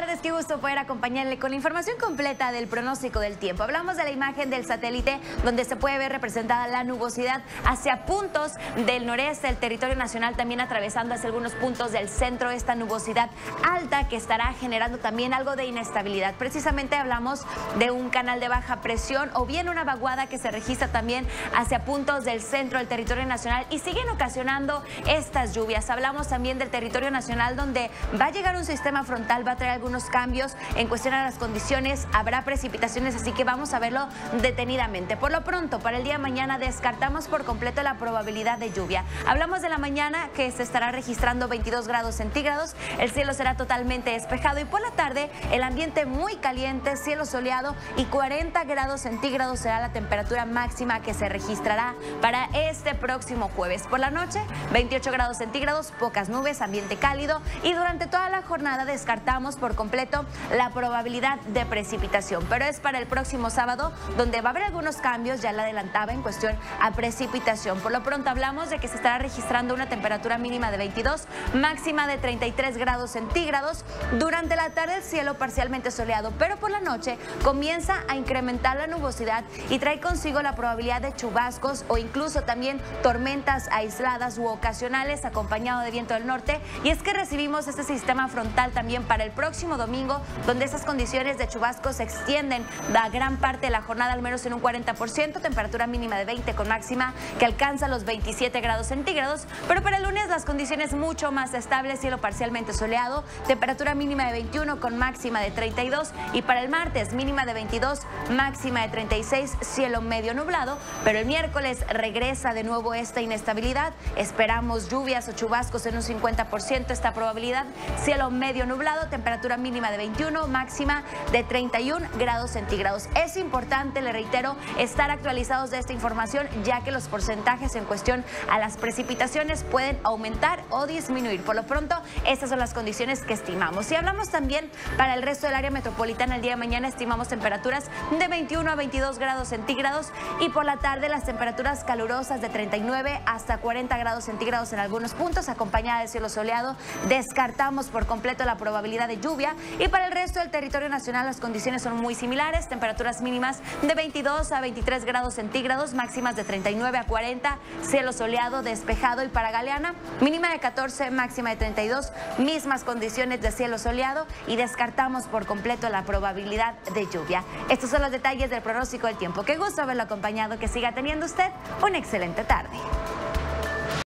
tardes, qué gusto poder acompañarle con la información completa del pronóstico del tiempo. Hablamos de la imagen del satélite donde se puede ver representada la nubosidad hacia puntos del noreste del territorio nacional, también atravesando hacia algunos puntos del centro esta nubosidad alta que estará generando también algo de inestabilidad. Precisamente hablamos de un canal de baja presión o bien una vaguada que se registra también hacia puntos del centro del territorio nacional y siguen ocasionando estas lluvias. Hablamos también del territorio nacional donde va a llegar un sistema frontal, va a traer algunos cambios en cuestión a las condiciones, habrá precipitaciones, así que vamos a verlo detenidamente. Por lo pronto, para el día de mañana descartamos por completo la probabilidad de lluvia. Hablamos de la mañana que se estará registrando 22 grados centígrados, el cielo será totalmente despejado y por la tarde el ambiente muy caliente, cielo soleado y 40 grados centígrados será la temperatura máxima que se registrará para este próximo jueves. Por la noche, 28 grados centígrados, pocas nubes, ambiente cálido y durante toda la jornada descartamos por completo la probabilidad de precipitación, pero es para el próximo sábado donde va a haber algunos cambios, ya la adelantaba en cuestión a precipitación. Por lo pronto hablamos de que se estará registrando una temperatura mínima de 22, máxima de 33 grados centígrados. Durante la tarde el cielo parcialmente soleado, pero por la noche comienza a incrementar la nubosidad y trae consigo la probabilidad de chubascos o incluso también tormentas aisladas u ocasionales acompañado de viento del norte. Y es que recibimos este sistema frontal también para el próximo domingo, donde esas condiciones de chubascos se extienden da gran parte de la jornada, al menos en un 40%, temperatura mínima de 20 con máxima que alcanza los 27 grados centígrados. Pero para el lunes las condiciones mucho más estables, cielo parcialmente soleado, temperatura mínima de 21 con máxima de 32 y para el martes mínima de 22, máxima de 36, cielo medio nublado, pero el miércoles regresa de nuevo esta inestabilidad, esperamos lluvias o chubascos en un 50% esta probabilidad, cielo medio nublado, temperatura mínima de 21, máxima de 31 grados centígrados. Es importante, le reitero, estar actualizados de esta información ya que los porcentajes en cuestión a las precipitaciones pueden aumentar o disminuir. Por lo pronto, estas son las condiciones que estimamos. Si hablamos también para el resto del área metropolitana, el día de mañana estimamos temperaturas de 21 a 22 grados centígrados y por la tarde las temperaturas calurosas de 39 hasta 40 grados centígrados en algunos puntos, acompañada de cielo soleado. Descartamos por completo la probabilidad de lluvia y para el resto del territorio nacional las condiciones son muy similares, temperaturas mínimas de 22 a 23 grados centígrados, máximas de 39 a 40, cielo soleado, despejado y para Galeana, mínima de 14, máxima de 32, mismas condiciones de cielo soleado y descartamos por completo la probabilidad de lluvia. Estos son los detalles del pronóstico del tiempo. Qué gusto haberlo acompañado, que siga teniendo usted una excelente tarde.